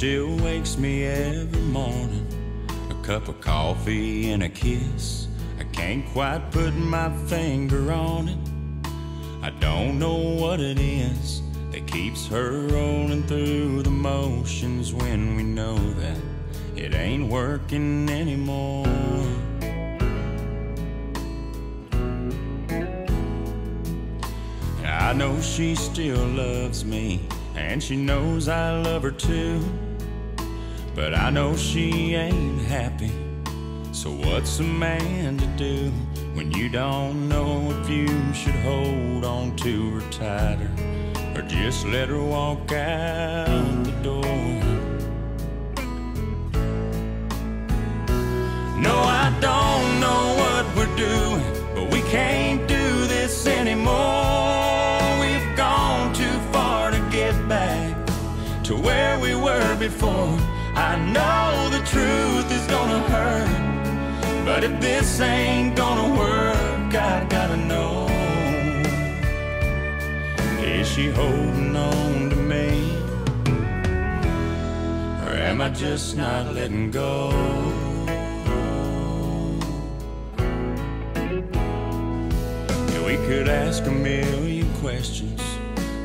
still wakes me every morning. A cup of coffee and a kiss. I can't quite put my finger on it. I don't know what it is that keeps her rolling through the motions when we know that it ain't working anymore. I know she still loves me, and she knows I love her too. But I know she ain't happy. So, what's a man to do when you don't know if you should hold on to her tighter or just let her walk out the door? No, I don't know what we're doing, but we can't do this anymore. We've gone too far to get back to where we were before. I know the truth is gonna hurt, but if this ain't gonna work, I gotta know. Is she holding on to me? Or am I just not letting go? We could ask a million questions,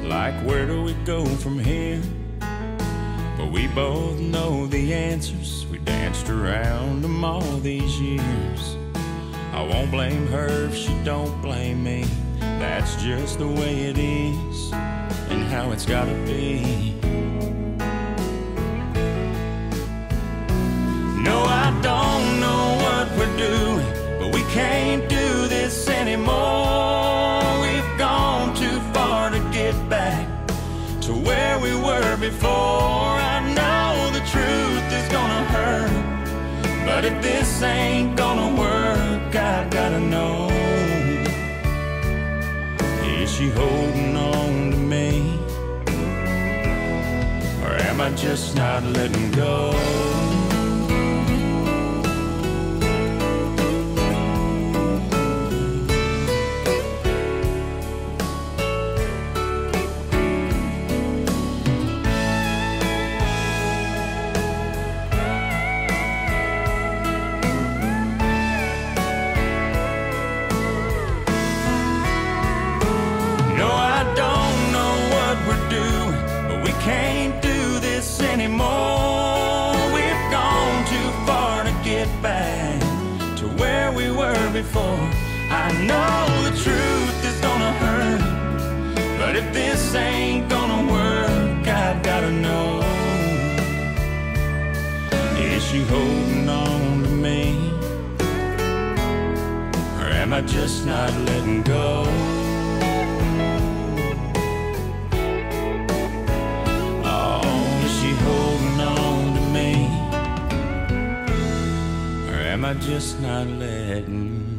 like where do we go from here? But we both know the answers. We danced around them all these years. I won't blame her if she don't blame me. That's just the way it is and how it's gotta be. No, I don't know what we're doing, but we can't do this anymore. We've gone too far to get back to where we were before. If this ain't gonna work, I gotta know. Is she holding on to me? Or am I just not letting go? Can't do this anymore. We've gone too far to get back to where we were before. I know the truth is gonna hurt, but if this ain't gonna work, I've gotta know. Is she holding on to me? Or am I just not letting go? Am I just not letting